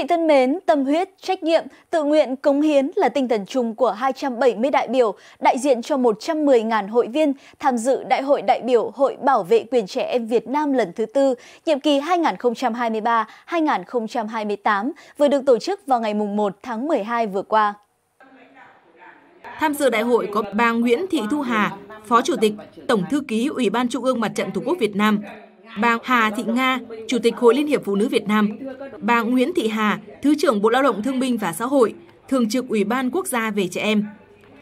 vị thân mến, tâm huyết, trách nhiệm, tự nguyện, cống hiến là tinh thần chung của 270 đại biểu, đại diện cho 110.000 hội viên tham dự Đại hội đại biểu Hội Bảo vệ quyền trẻ em Việt Nam lần thứ tư, nhiệm kỳ 2023-2028, vừa được tổ chức vào ngày 1 tháng 12 vừa qua. Tham dự đại hội có bà Nguyễn Thị Thu Hà, Phó Chủ tịch, Tổng Thư ký Ủy ban Trung ương Mặt trận Tổ quốc Việt Nam, bà Hà Thị Nga, Chủ tịch Hội Liên hiệp Phụ nữ Việt Nam, bà Nguyễn Thị Hà, Thứ trưởng Bộ Lao động Thương binh và Xã hội, Thường trực Ủy ban Quốc gia về trẻ em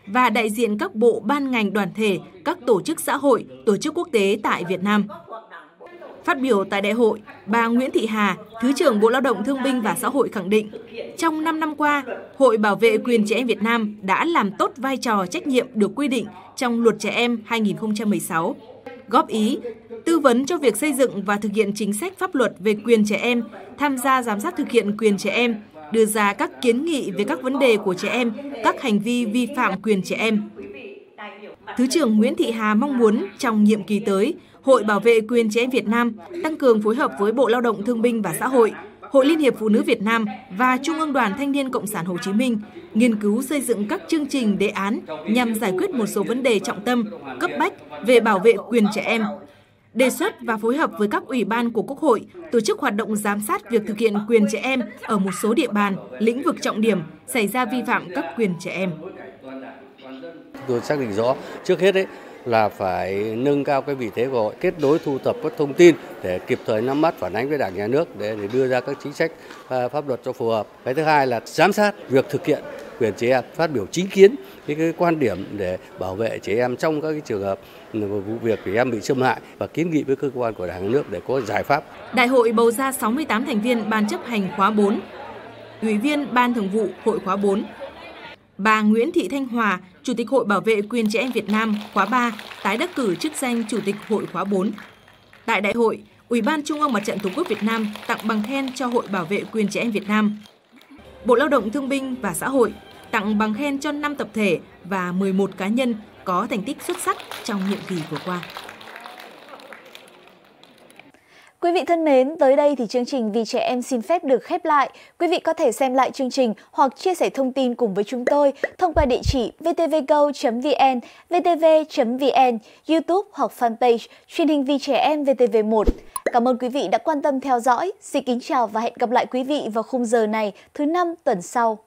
và đại diện các bộ ban ngành đoàn thể, các tổ chức xã hội, tổ chức quốc tế tại Việt Nam. Phát biểu tại đại hội, bà Nguyễn Thị Hà, Thứ trưởng Bộ Lao động Thương binh và Xã hội khẳng định, trong 5 năm qua, Hội Bảo vệ quyền trẻ em Việt Nam đã làm tốt vai trò trách nhiệm được quy định trong Luật Trẻ Em 2016, góp ý, tư vấn cho việc xây dựng và thực hiện chính sách pháp luật về quyền trẻ em, tham gia giám sát thực hiện quyền trẻ em, đưa ra các kiến nghị về các vấn đề của trẻ em, các hành vi vi phạm quyền trẻ em. Thứ trưởng Nguyễn Thị Hà mong muốn trong nhiệm kỳ tới, Hội Bảo vệ quyền trẻ em Việt Nam tăng cường phối hợp với Bộ Lao động Thương binh và Xã hội, Hội Liên hiệp Phụ nữ Việt Nam và Trung ương Đoàn Thanh niên Cộng sản Hồ Chí Minh nghiên cứu xây dựng các chương trình đề án nhằm giải quyết một số vấn đề trọng tâm, cấp bách về bảo vệ quyền trẻ em. Đề xuất và phối hợp với các ủy ban của Quốc hội tổ chức hoạt động giám sát việc thực hiện quyền trẻ em ở một số địa bàn, lĩnh vực trọng điểm xảy ra vi phạm các quyền trẻ em. Tôi xác định rõ trước hết đấy là phải nâng cao cái vị thế của hội, kết nối thu thập các thông tin để kịp thời nắm bắt phản ánh với Đảng nhà nước để, để đưa ra các chính sách à, pháp luật cho phù hợp. Cái thứ hai là giám sát việc thực hiện quyền trẻ em, phát biểu chính kiến cái, cái quan điểm để bảo vệ trẻ em trong các cái trường hợp vụ việc trẻ em bị xâm hại và kiến nghị với cơ quan của Đảng nhà nước để có giải pháp. Đại hội bầu ra 68 thành viên ban chấp hành khóa 4, ủy viên ban thường vụ hội khóa 4 Bà Nguyễn Thị Thanh Hòa, Chủ tịch Hội Bảo vệ quyền trẻ em Việt Nam khóa 3, tái đắc cử chức danh Chủ tịch Hội khóa 4. Tại đại hội, Ủy ban Trung ương Mặt trận Tổ quốc Việt Nam tặng bằng khen cho Hội Bảo vệ quyền trẻ em Việt Nam. Bộ Lao động Thương binh và Xã hội tặng bằng khen cho 5 tập thể và 11 cá nhân có thành tích xuất sắc trong nhiệm kỳ vừa qua. Quý vị thân mến, tới đây thì chương trình Vì Trẻ Em xin phép được khép lại. Quý vị có thể xem lại chương trình hoặc chia sẻ thông tin cùng với chúng tôi thông qua địa chỉ vtvgo.vn, vtv.vn, YouTube hoặc fanpage truyền hình Vì Trẻ Em VTV1. Cảm ơn quý vị đã quan tâm theo dõi. Xin kính chào và hẹn gặp lại quý vị vào khung giờ này thứ năm tuần sau.